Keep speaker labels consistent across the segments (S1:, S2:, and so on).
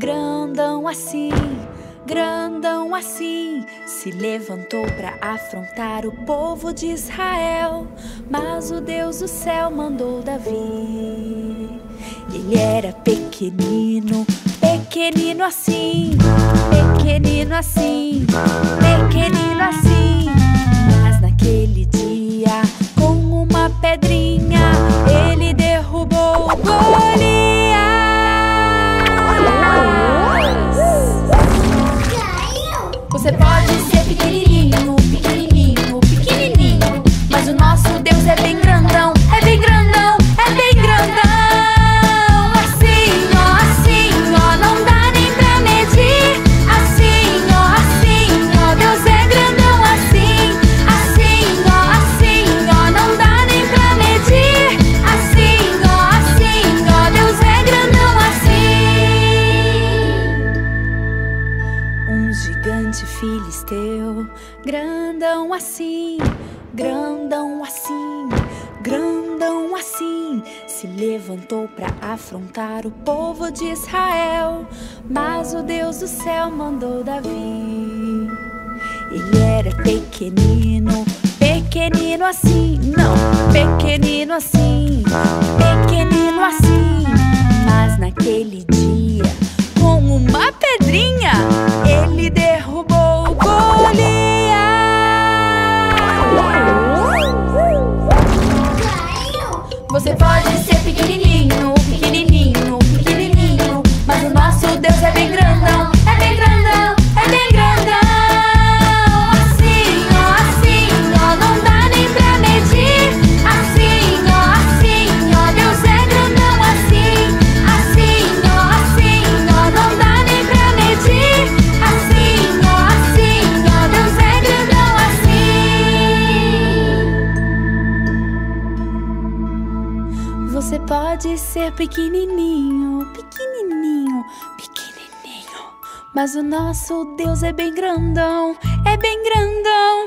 S1: grandão assim, grandão assim, se levantou para afrontar o povo de Israel. Mas o Deus do céu mandou Davi. Ele era pequenino, pequenino assim, pequenino assim, pequenino assim. gigante filisteu, grandão assim, grandão assim, grandão assim, se levantou para afrontar o povo de Israel, mas o Deus do céu mandou Davi. Ele era pequenino, pequenino assim, não, pequenino assim, pequenino assim, mas naquele dia uma pedrinha, ele derrubou Golias. Você pode ser pequenininho, pequenininho, pequenininho, mas o nosso Deus é bem grande. pequenininho, pequenininho, pequenininho. Mas o nosso Deus é bem grandão, é bem grandão.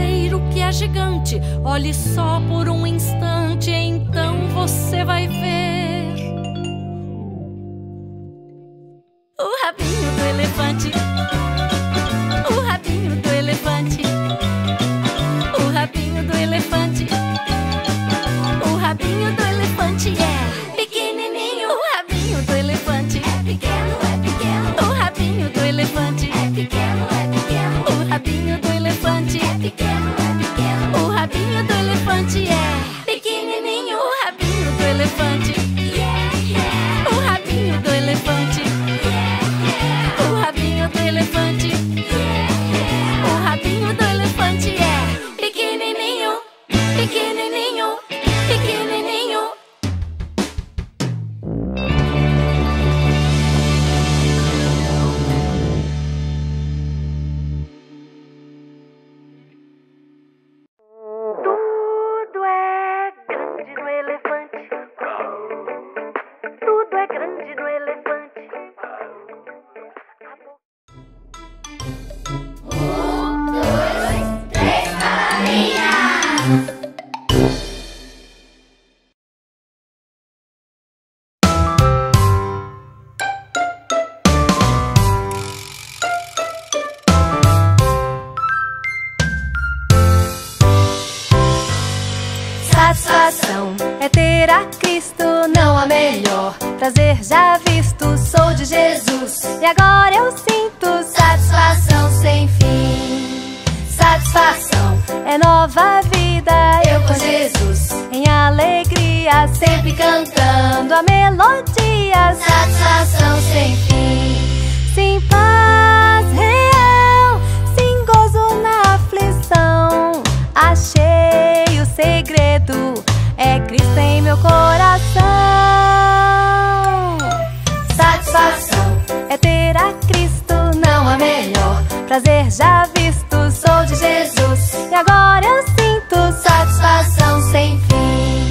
S2: Traseiro que é gigante. Olhe só por um instante, então você vai ver.
S3: Satisfação é ter a Cristo, não há melhor. Prazer já visto, sou de Jesus. E agora eu sinto satisfação sem fim. Satisfação é nova vida, eu com Jesus. Em alegria, sempre cantando a melodia. Satisfação sem fim. Sim, Prazer já visto, sou de Jesus. E agora eu sinto satisfação sem fim.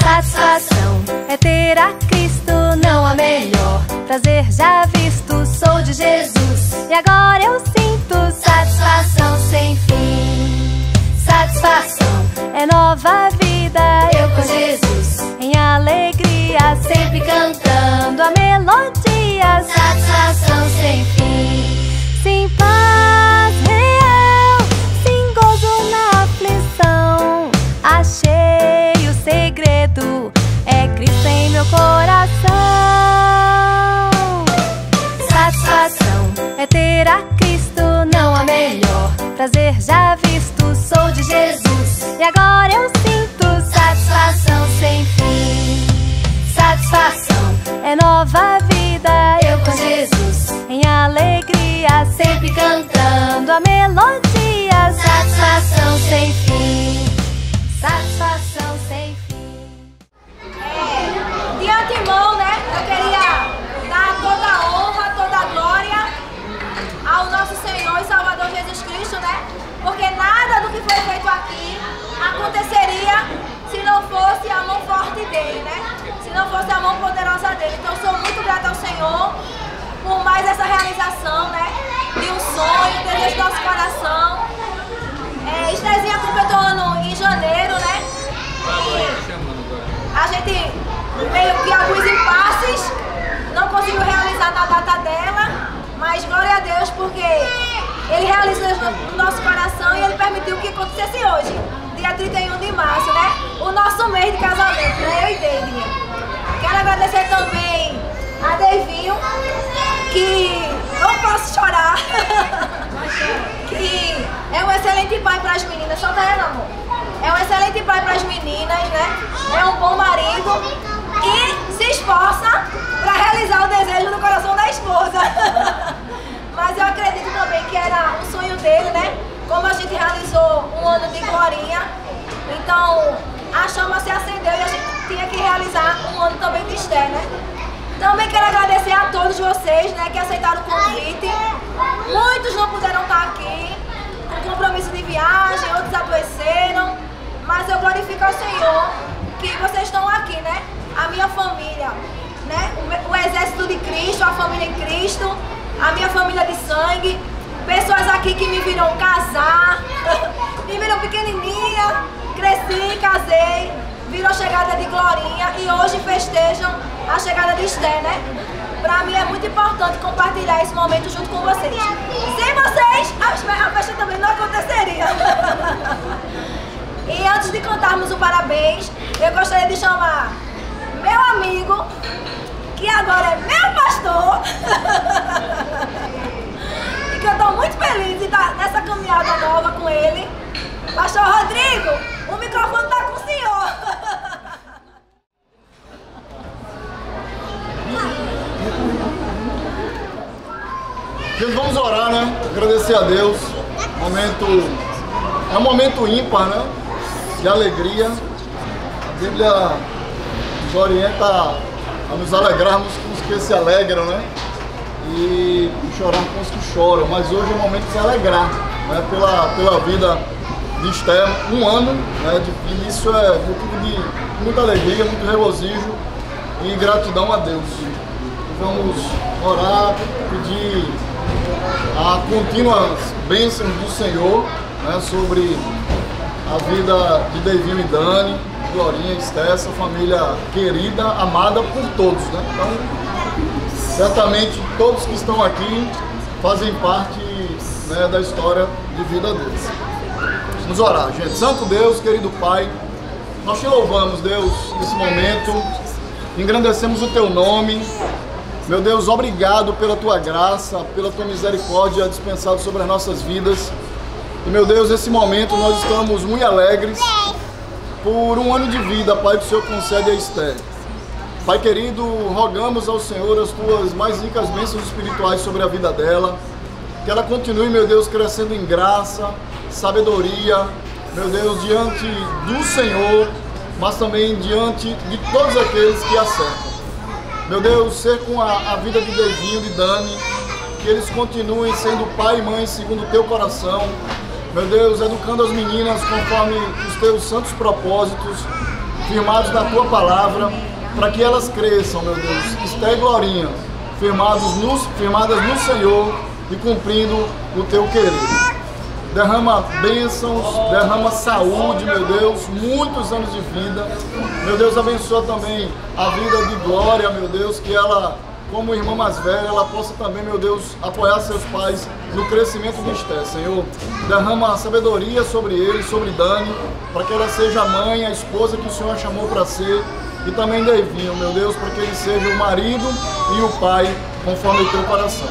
S3: Satisfação é ter a Cristo, não há melhor. Prazer já visto, sou de Jesus. E agora eu sinto sempre cantando a melodia. Satisfação sem fim. Satisfação sem fim.
S4: De antemão, né? Eu queria dar toda a honra, toda a glória ao nosso Senhor e Salvador Jesus Cristo, né? Porque nada do que foi feito aqui aconteceria se não fosse a mão forte dele, né? Se não fosse a mão poderosa dele. Então, sou muito grata ao Senhor por mais essa realização, né? De um sonho, desejo do nosso coração. É, Estezinha completou ano em janeiro, né? A gente meio que alguns impasses, não conseguiu realizar na data dela, mas glória a Deus porque Ele realizou no nosso coração e ele permitiu que acontecesse hoje, dia 31 de março, né? O nosso mês de casamento, né? Eu e David. Quero agradecer também a Devinho, que não posso chorar, que é um excelente pai para as meninas. Solta ela, amor. É um excelente pai para as meninas, né? É um bom marido e se esforça para realizar o desejo no coração da esposa. Mas eu acredito também que era um sonho dele, né? Como a gente realizou um ano de glorinha, então a chama se acendeu e a gente tinha que realizar um ano também de Esther, né? Também quero agradecer a todos vocês né, que aceitaram o convite. Muitos não puderam estar aqui, com compromisso de viagem, outros adoeceram. Mas eu glorifico ao Senhor que vocês estão aqui, né? A minha família, né? O, o exército de Cristo, a família em Cristo, a minha família de sangue. Pessoas aqui que me viram casar, me viram pequenininha, cresci, casei, viram a chegada de Glorinha e hoje festejam a chegada de Esther, né? Pra mim é muito importante compartilhar esse momento junto com vocês. Sem vocês, a festa também não aconteceria. E antes de cantarmos o parabéns, eu gostaria de chamar meu amigo, que agora é meu pastor. e que eu estou muito feliz de estar nessa caminhada nova com ele. Pastor Rodrigo, o microfone está com o senhor.
S5: Gente, vamos orar, né? Agradecer a Deus. Momento. É um momento ímpar, né? De alegria. A Bíblia nos orienta a nos alegrarmos com os que se alegram, né? E chorar com os que choram. Mas hoje é o momento de se alegrar, né? Pela, pela vida de Esther. Um ano né? de vida. Isso é motivo de muita alegria, muito regozijo e gratidão a Deus. Vamos orar, pedir a contínuas bênçãos do Senhor né, sobre a vida de Devinho e Dani, Glorinha, Esté, essa família querida, amada por todos. Né? Então, certamente todos que estão aqui fazem parte né, da história de vida deles. Vamos orar, gente. Santo Deus, querido Pai, nós te louvamos, Deus, nesse momento, engrandecemos o teu nome. Meu Deus, obrigado pela tua graça, pela tua misericórdia dispensada sobre as nossas vidas. E meu Deus, nesse momento nós estamos muito alegres por um ano de vida, Pai, que o Senhor concede a Esther. Pai querido, rogamos ao Senhor as tuas mais ricas bênçãos espirituais sobre a vida dela. Que ela continue, meu Deus, crescendo em graça, sabedoria, meu Deus, diante do Senhor, mas também diante de todos aqueles que a cercam. Meu Deus, ser com a, a vida de Devinho, de Dani, que eles continuem sendo pai e mãe segundo o teu coração. Meu Deus, educando as meninas conforme os teus santos propósitos, firmados na tua palavra, para que elas cresçam, meu Deus, Esté e Glorinha, firmados no, firmadas no Senhor e cumprindo o teu querer. Derrama bênçãos, derrama saúde, meu Deus, muitos anos de vida. Meu Deus, abençoa também a vida de Glória, meu Deus, que ela, como irmã mais velha, ela possa também, meu Deus, apoiar seus pais no crescimento de Esté, Senhor. Derrama sabedoria sobre eles, sobre Dani, para que ela seja a mãe, a esposa que o Senhor chamou para ser. E também Devinho, meu Deus, para que ele seja o marido e o pai, conforme o teu coração.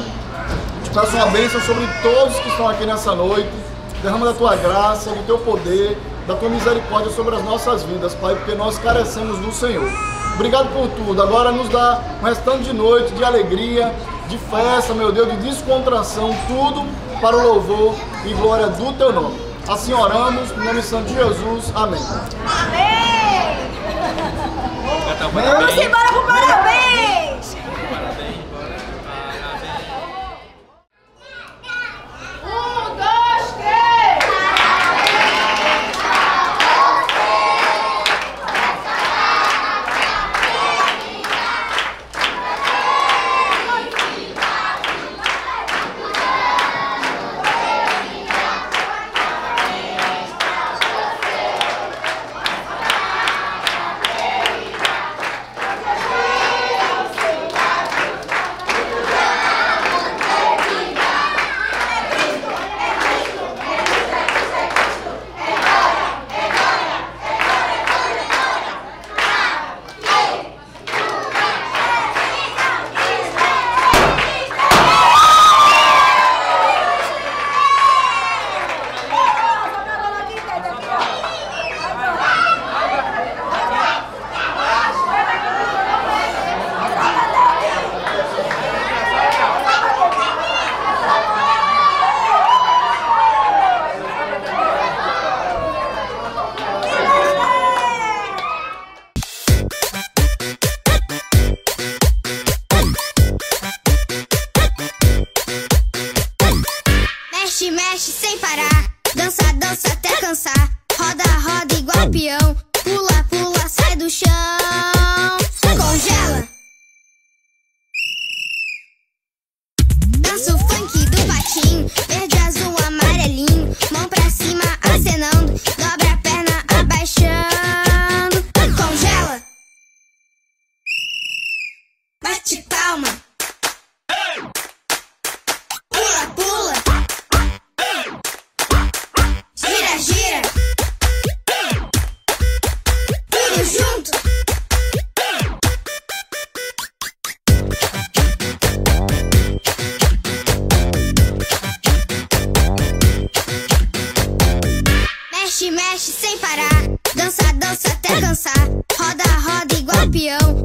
S5: Te peço uma bênção sobre todos que estão aqui nessa noite. Derrama da tua graça, do teu poder, da tua misericórdia sobre as nossas vidas, Pai, porque nós carecemos do Senhor. Obrigado por tudo. Agora nos dá um restante de noite, de alegria, de festa, meu Deus, de descontração, tudo para o louvor e glória do teu nome. Assim oramos, no nome santo de Jesus. Amém.
S4: Amém!
S6: Um
S4: Vamos embora
S7: mexe, mexe sem parar. Dança, dança até cansar. Roda, roda igual peão.